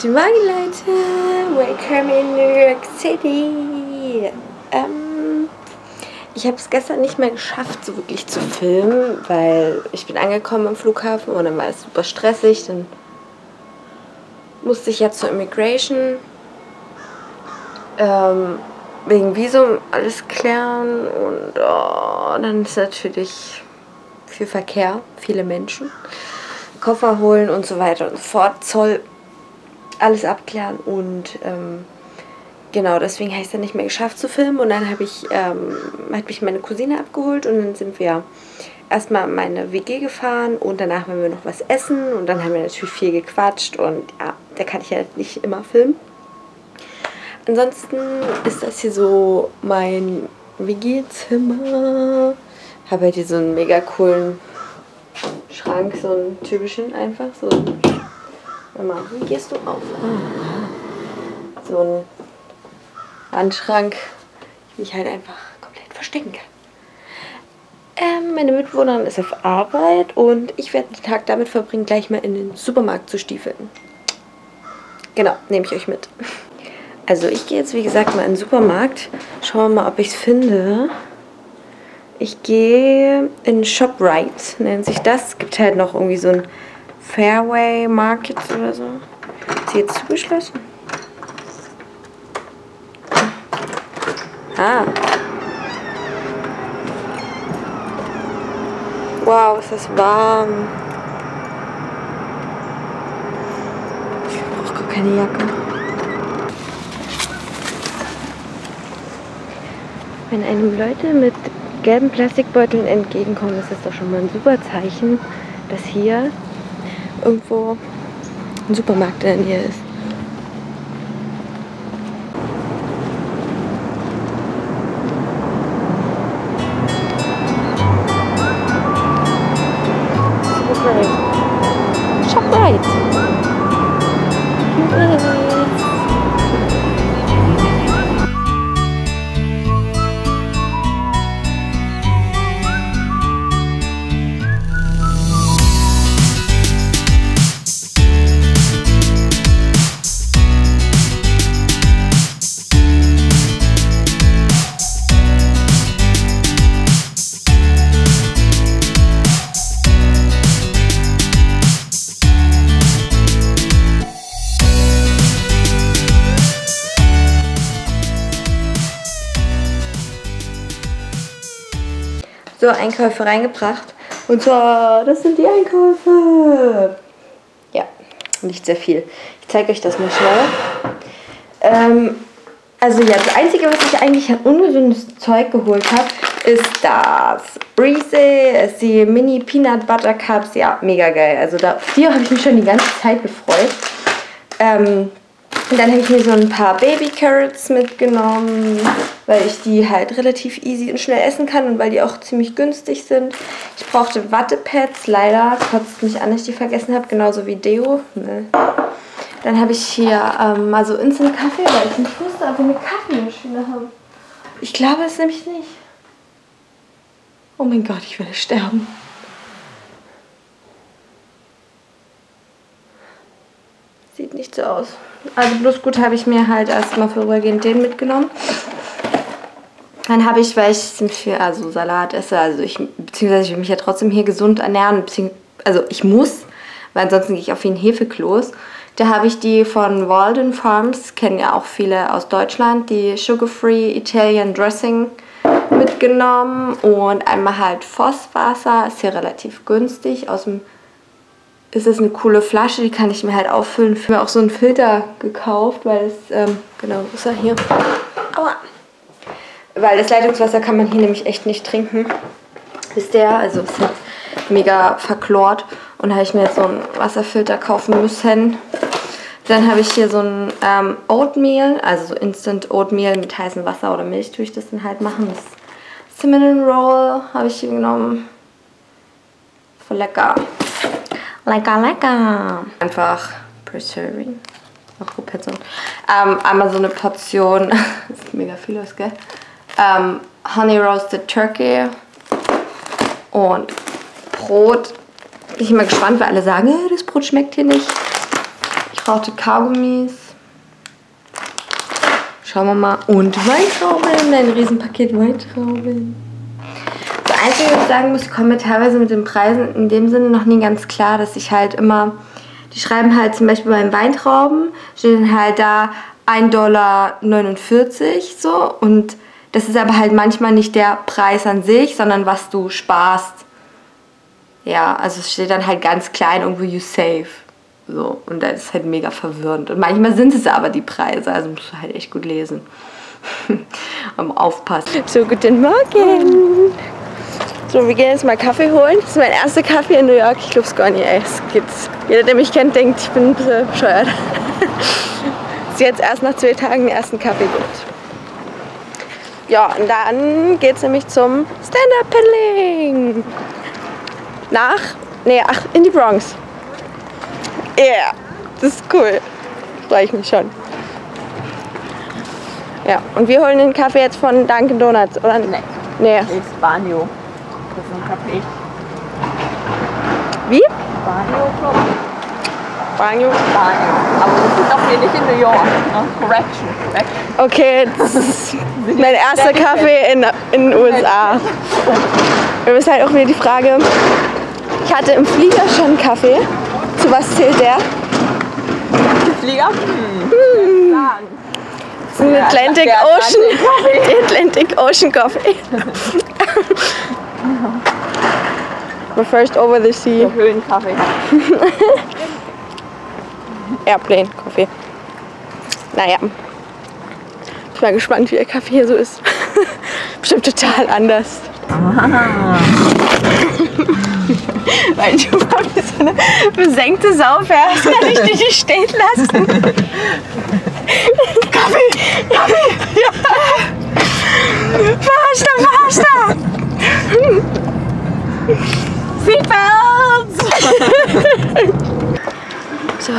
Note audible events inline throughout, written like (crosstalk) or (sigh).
Guten Morgen, Leute. Welcome in New York City. Ähm, ich habe es gestern nicht mehr geschafft, so wirklich zu filmen, weil ich bin angekommen am Flughafen und dann war es super stressig. Dann musste ich ja zur Immigration ähm, wegen Visum alles klären und oh, dann ist natürlich viel Verkehr, viele Menschen. Koffer holen und so weiter und so fort, Zoll, alles abklären und ähm, genau, deswegen habe ich es dann nicht mehr geschafft zu filmen und dann habe ich, ähm, hat mich meine Cousine abgeholt und dann sind wir erstmal in meine WG gefahren und danach werden wir noch was essen und dann haben wir natürlich viel gequatscht und ja, da kann ich ja nicht immer filmen. Ansonsten ist das hier so mein WG-Zimmer. Habe halt hier so einen mega coolen Schrank, so einen typischen einfach. So Mama, wie gehst du auf? So ein Wandschrank, ich halt einfach komplett verstecken kann. Ähm, meine Mitbewohnerin ist auf Arbeit und ich werde den Tag damit verbringen, gleich mal in den Supermarkt zu stiefeln. Genau, nehme ich euch mit. Also ich gehe jetzt wie gesagt mal in den Supermarkt. Schauen wir mal, ob ich es finde. Ich gehe in ShopRite, nennt sich das. Es gibt halt noch irgendwie so ein Fairway Market oder so. Ist sie jetzt zugeschlossen? Ah. Wow, ist das warm. Ich brauche gar keine Jacke. Wenn einem Leute mit gelben Plastikbeuteln entgegenkommen, ist das doch schon mal ein super Zeichen, dass hier irgendwo ein Supermarkt in der Nähe ist. So Einkäufe reingebracht. Und zwar, das sind die Einkäufe. Ja, nicht sehr viel. Ich zeige euch das mal schnell. Ähm, also ja, das Einzige, was ich eigentlich an ungesundes Zeug geholt habe, ist das Reese, ist die Mini Peanut Butter Cups. Ja, mega geil. Also da, auf die habe ich mich schon die ganze Zeit gefreut. Ähm, und dann habe ich mir so ein paar Baby Carrots mitgenommen, weil ich die halt relativ easy und schnell essen kann und weil die auch ziemlich günstig sind. Ich brauchte Wattepads, leider. Kotzt mich an, dass ich die vergessen habe, genauso wie Deo. Ne. Dann habe ich hier ähm, mal so Instant Kaffee, weil ich nicht wusste, ob wir eine Kaffeemaschine haben. Ich glaube es nämlich nicht. Oh mein Gott, ich werde sterben. Sieht nicht so aus. Also bloß gut habe ich mir halt erstmal vorübergehend den mitgenommen. Dann habe ich, weil ich ziemlich viel also Salat esse, also ich, beziehungsweise ich will mich ja trotzdem hier gesund ernähren, also ich muss, weil ansonsten gehe ich auf wie ein Hefekloß. Da habe ich die von Walden Farms, kennen ja auch viele aus Deutschland, die Sugar-Free Italian Dressing mitgenommen und einmal halt Fosswasser, ist hier relativ günstig, aus dem ist es eine coole Flasche, die kann ich mir halt auffüllen. Ich habe mir auch so einen Filter gekauft, weil es, ähm, genau, ist er hier? Aua. Weil das Leitungswasser kann man hier nämlich echt nicht trinken. Wisst ihr, also ist halt mega verklort. Und habe ich mir jetzt so einen Wasserfilter kaufen müssen. Dann habe ich hier so ein ähm, Oatmeal, also so Instant Oatmeal mit heißem Wasser oder Milch tue ich das dann halt machen. Das Cinnamon Roll habe ich hier genommen. Voll lecker. Lecker, lecker. Einfach Preserving. Noch Person. Ähm, einmal so eine Portion, (laughs) das ist mega viel aus, gell? Ähm, Honey Roasted Turkey und Brot. Bin ich immer gespannt, weil alle sagen, das Brot schmeckt hier nicht. Ich Harte Kaugummis. Schauen wir mal. Und Weintrauben. Ein Riesenpaket Weintrauben. Das Einzige, was ich sagen muss, ich komme mir teilweise mit den Preisen in dem Sinne noch nie ganz klar, dass ich halt immer. Die schreiben halt zum Beispiel beim Weintrauben, steht dann halt da 1,49 Dollar so. Und das ist aber halt manchmal nicht der Preis an sich, sondern was du sparst. Ja, also es steht dann halt ganz klein irgendwo you save. So, und das ist halt mega verwirrend. Und manchmal sind es aber die Preise, also musst du halt echt gut lesen. (laughs) Am Aufpassen. So, guten Morgen. So, wir gehen jetzt mal Kaffee holen. Das ist mein erster Kaffee in New York. Ich glaube es gar nicht, ey. Es gibt's. Jeder, der mich kennt, denkt, ich bin ein bisschen bescheuert. (laughs) Dass jetzt erst nach zwei Tagen den ersten Kaffee gibt. Ja, und dann geht es nämlich zum Stand-Up-Paddling. Nach, nee, ach, in die Bronx. Yeah, das ist cool. Freue ich mich schon. Ja, und wir holen den Kaffee jetzt von Dunkin' Donuts, oder? Nee. Nee. Banjo. Das ist ein Kaffee. Wie? Banjo, Club. Banjo. Banjo. Aber das ist doch hier nicht in New York. Ne? Correction. Correction. Okay, das (laughs) ist mein erster Kaffee in, in den USA. Wir müssen halt auch wieder die Frage, ich hatte im Flieger schon einen Kaffee. Zu was zählt der? Flieger? Hm. Sagen. Das ist ein Ja, Atlantic Ocean. Atlantic Ocean Coffee. (laughs) (laughs) (laughs) We're first over the sea. Der Höhenkaffee. (laughs) Airplane Coffee. Naja. Ich bin mal gespannt, wie der Kaffee hier so ist. (laughs) Bestimmt total anders. Weil du wie so eine besenkte Sau fährst, kann ich dich nicht stehen lassen.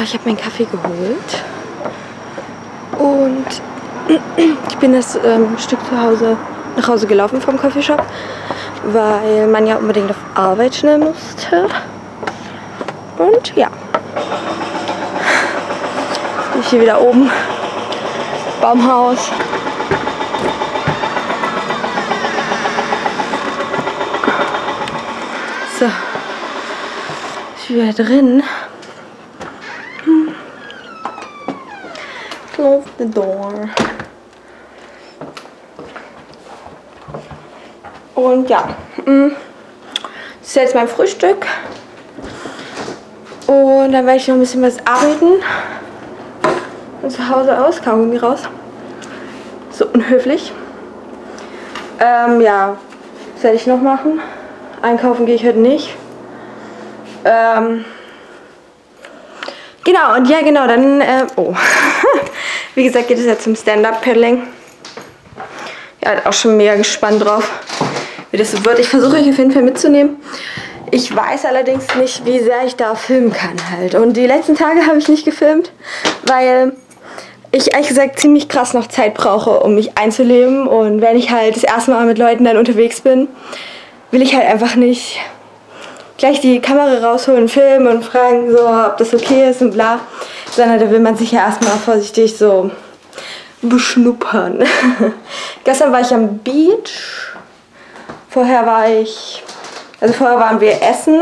Ich habe meinen Kaffee geholt. Und (clears throat) ich bin das ähm, Stück zu Hause nach Hause gelaufen vom Coffeeshop, weil man ja unbedingt auf Arbeit schnell musste. Und ja. Ich hier wieder oben. Baumhaus. So. Ich bin wieder drin. The door. Und ja, mm, das ist jetzt mein Frühstück. Und dann werde ich noch ein bisschen was arbeiten. Von zu Hause aus, Kaugummi raus. So unhöflich. Ähm, ja, was werde ich noch machen? Einkaufen gehe ich heute nicht. Ähm, genau, und ja, genau, dann, äh, oh. (laughs) Wie gesagt, geht es jetzt zum Stand-Up-Paddling. Ja, auch schon mega gespannt drauf, wie das so wird. Ich versuche euch auf jeden Fall mitzunehmen. Ich weiß allerdings nicht, wie sehr ich da filmen kann halt. Und die letzten Tage habe ich nicht gefilmt, weil ich ehrlich gesagt ziemlich krass noch Zeit brauche, um mich einzuleben. Und wenn ich halt das erste Mal mit Leuten dann unterwegs bin, will ich halt einfach nicht gleich die Kamera rausholen, filmen und fragen, so, ob das okay ist und bla. Sondern da will man sich ja erstmal vorsichtig so beschnuppern. (laughs) Gestern war ich am Beach. Vorher war ich, also vorher waren wir essen.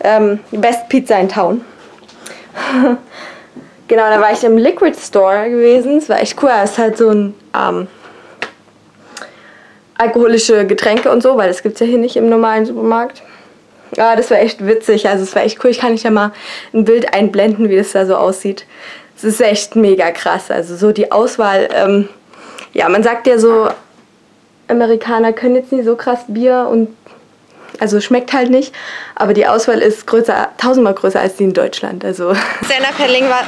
Ähm, Best Pizza in Town. (laughs) genau, da war ich im Liquid Store gewesen. Es war echt cool. Es ist halt so ein ähm, alkoholische Getränke und so, weil das gibt es ja hier nicht im normalen Supermarkt. Ja, das war echt witzig. Also es war echt cool. Ich kann euch ja mal ein Bild einblenden, wie das da so aussieht. Es ist echt mega krass. Also so die Auswahl. Ähm, ja, man sagt ja so, Amerikaner können jetzt nicht so krass Bier und also schmeckt halt nicht, aber die Auswahl ist größer, tausendmal größer als die in Deutschland. Also (laughs) Stand-Up-Paddling war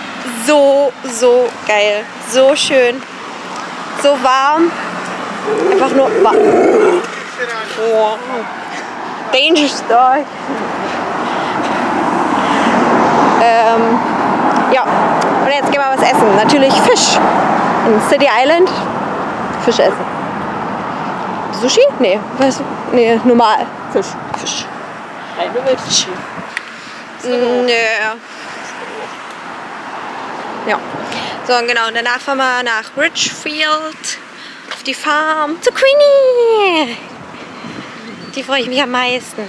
so, so geil, so schön, so warm, einfach nur. Oh. Danger Story. Ähm, ja, und jetzt gehen wir was essen. Natürlich Fisch. In City Island Fisch essen. Sushi? Nee, was? Nee, normal. Fisch. Fisch. Nein, du willst Fisch. Nö. Ja. So, genau. Und danach fahren wir nach Richfield auf die Farm zu Queenie. Die freue ich mich am meisten.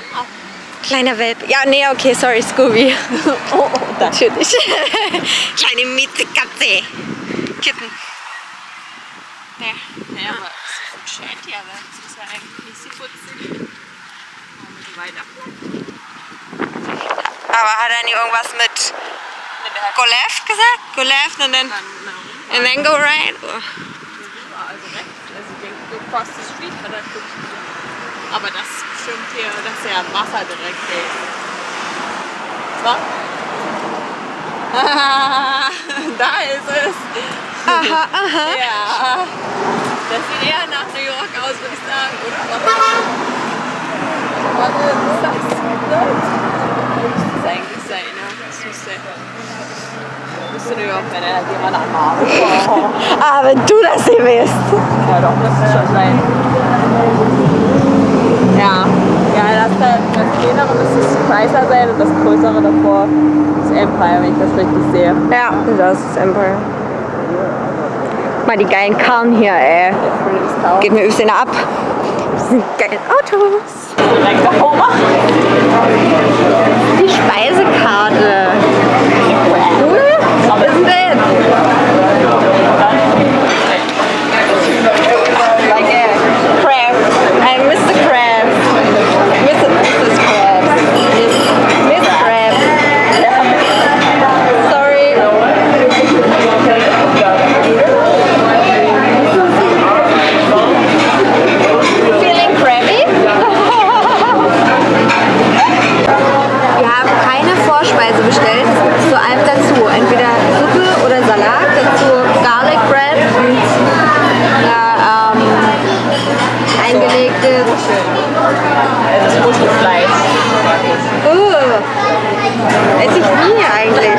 Kleiner Welpe. Ja, nee, okay, sorry, Scooby. (laughs) Oh, oh, da. Natürlich. (laughs) Kleine Mietzekatze. Kitten. Ja. Ja, aber Seafood schält ja, weil das ist ja eigentlich so weiter. Aber hat er nicht irgendwas mit go left gesagt? Go left and then, and then go right? Oh. rüber, also rechts. Also ich denke, du cross the street, da guck ich Aber das ist bestimmt hier, das ist ja Wasser direkt, ey. Was? (laughs) da ist es. Aha, aha. Ja. Das sieht eher nach New York aus, würde ich sagen, oder? Was ist das? Das es eigentlich sein, ja. Das müsste, müsste Da hat jemand am Arm. (laughs) Ah, wenn du das hier bist. Ja, doch, müsste schon sein. Ja. Ja, das, das kleinere müsste das Chrysler sein und das größere davor das Empire, wenn ich das richtig sehe. Ja, das ist Empire. Mal die geilen Karren hier, ey. Geht mir ein bisschen ab. Das sind geile Autos. Die Speisekarte. Muschelfleisch. Uh, esse ich nie eigentlich.